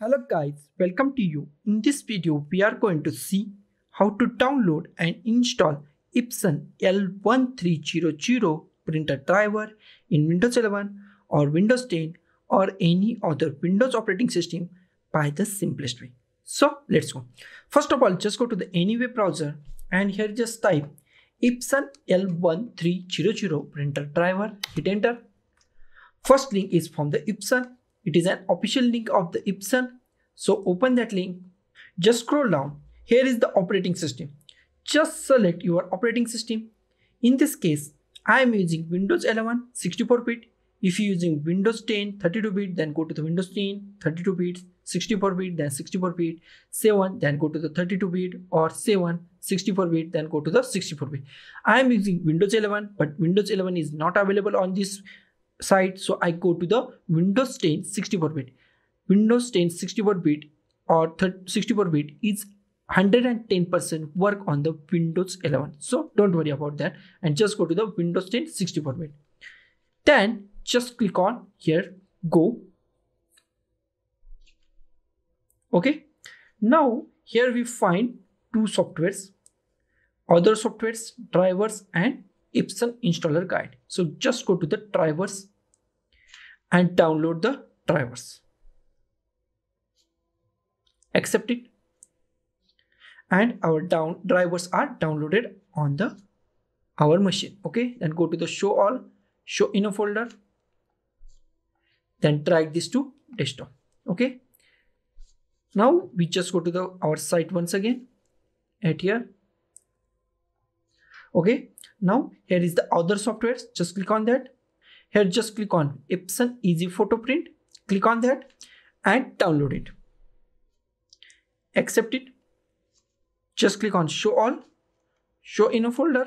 Hello guys, welcome to you. In this video, we are going to see how to download and install Epson L1300 printer driver in Windows 11 or Windows 10 or any other Windows operating system by the simplest way. So let's go. First of all, just go to the Anyway browser and here just type Epson L1300 printer driver, hit enter. First link is from the Epson it is an official link of the Epson. So open that link. Just scroll down. Here is the operating system. Just select your operating system. In this case, I am using Windows 11 64-bit. If you're using Windows 10 32-bit, then go to the Windows 10 32-bit, 64-bit, then 64-bit, 7, then go to the 32-bit, or 7 64-bit, then go to the 64-bit. I am using Windows 11, but Windows 11 is not available on this side so i go to the windows 10 64 bit. Windows 10 64 bit or 64 bit is 110% work on the windows 11 so don't worry about that and just go to the windows 10 64 bit. Then just click on here go. Okay? Now here we find two softwares other softwares drivers and Epson installer guide. So just go to the drivers and download the drivers. Accept it. And our down drivers are downloaded on the our machine. Okay. Then go to the show all, show in a folder. Then drag this to desktop. Okay. Now we just go to the our site once again at here okay now here is the other software just click on that here just click on epson easy photo print click on that and download it. Accept it. Just click on show all show in a folder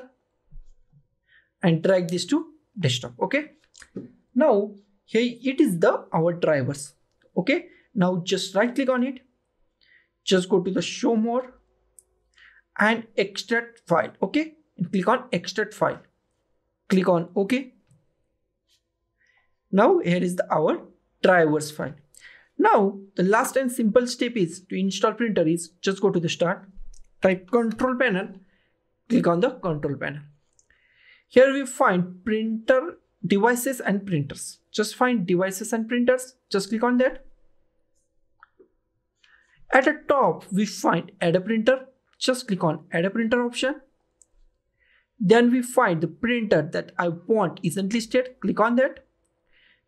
and drag this to desktop okay? Now here it is the our drivers okay? Now just right click on it. Just go to the show more and extract file okay? And click on extract file. Click on OK. Now here is the our drivers file. Now the last and simple step is to install printer is just go to the start, type control panel, click on the control panel. Here we find printer devices and printers. Just find devices and printers. Just click on that. At the top, we find add a printer. Just click on add a printer option. Then we find the printer that I want isn't listed. Click on that.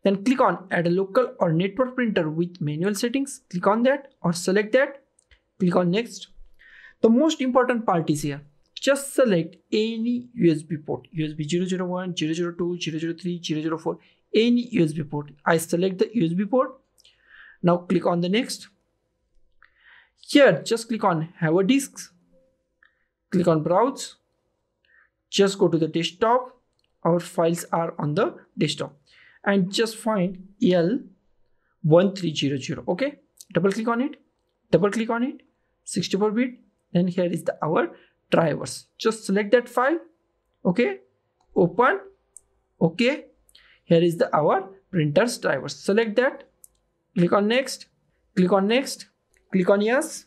Then click on add a local or network printer with manual settings. Click on that or select that. Click on next. The most important part is here. Just select any USB port. USB 001, 002, 003, 004. Any USB port. I select the USB port. Now click on the next. Here just click on have a disk. Click on browse just go to the desktop our files are on the desktop and just find L1300 okay? Double click on it double click on it 64 bit then here is the our drivers. Just select that file okay? Open okay? Here is the our printers drivers. Select that click on next click on next click on yes.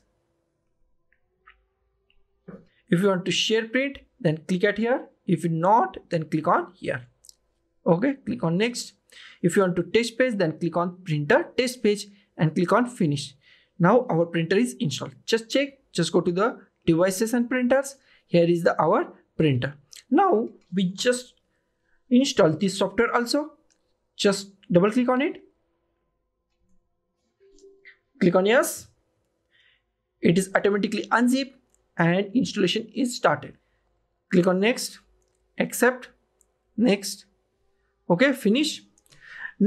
If you want to share print then click at here. If not then click on here okay? Click on next if you want to test page then click on printer test page and click on finish. Now our printer is installed. Just check. Just go to the devices and printers. Here is the our printer. Now we just install this software also. Just double click on it. Click on yes. It is automatically unzip and installation is started. Click on next. Accept. Next. Okay finish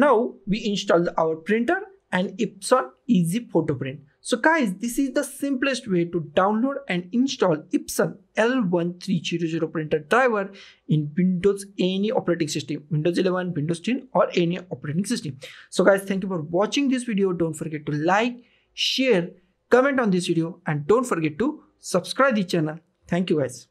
now we install our printer and Epson easy photo print so guys this is the simplest way to download and install Epson L1300 printer driver in Windows any operating system Windows 11 Windows 10 or any operating system. So guys thank you for watching this video. Don't forget to like share comment on this video and don't forget to subscribe the channel. Thank you guys